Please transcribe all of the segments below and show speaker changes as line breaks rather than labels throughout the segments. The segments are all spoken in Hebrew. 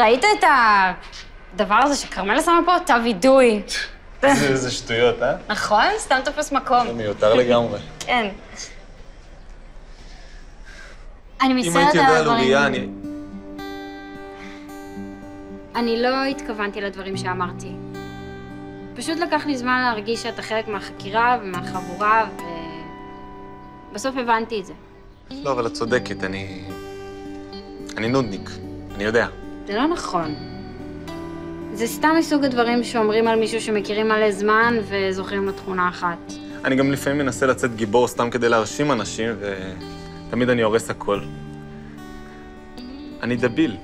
ראית את הדבר הזה שכרמלה שמה פה? תו וידוי.
איזה שטויות, אה?
נכון? סתם תופס מקום.
זה מיותר לגמרי.
כן. אני
אם
מצטערת
הייתי
על
יודע על
הדברים.
אוריה, אני...
אני לא התכוונתי לדברים שאמרתי. פשוט לקח לי זמן להרגיש שאתה חלק מהחקירה ומהחבורה, ובסוף הבנתי את זה.
לא, אבל את צודקת, אני... אני נודניק, אני יודע.
זה לא נכון. זה סתם מסוג הדברים שאומרים על מישהו שמכירים מלא זמן וזוכרים לו תכונה אחת.
אני גם לפעמים מנסה לצאת גיבור סתם כדי להרשים אנשים, ותמיד אני הורס הכל. אני דביל.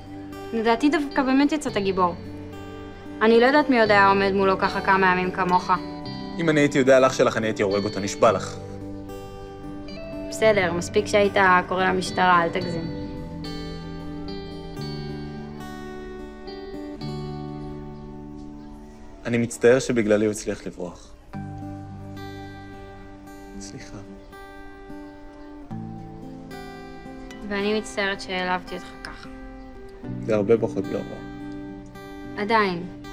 לדעתי דווקא באמת יצאת גיבור. אני לא יודעת מי עוד היה עומד מולו ככה כמה ימים כמוך.
אם אני הייתי יודע על אח שלך, אני הייתי הורג אותו, נשבע לך.
בסדר, מספיק שהיית קורא למשטרה, אל תגזים.
אני מצטער שבגללי הוא הצליח לברוח. סליחה.
ואני מצטערת שהעלבתי אותך ככה.
זה הרבה פחות גרוע.
עדיין.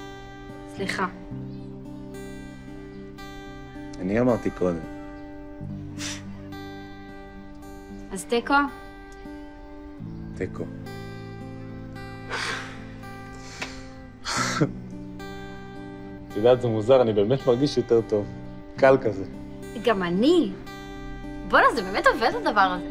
סליחה.
אני אמרתי קודם.
אז תיקו?
תיקו. את יודעת, זה מוזר, אני באמת מרגיש יותר טוב. קל כזה.
גם אני. בואנה, זה באמת עובד הדבר הזה.